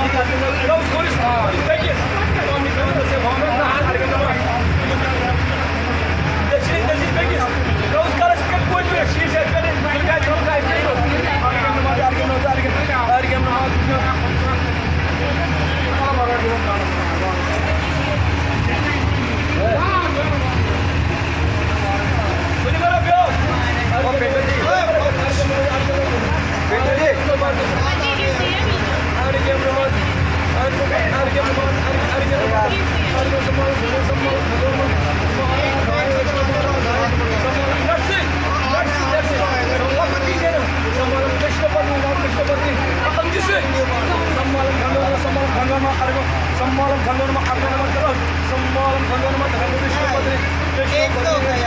Those good as hard. Take it. Ma kargo sammalam khallon ma kargo ma kargo sammalam khallon ma dhanu vishnu padre vishnu padre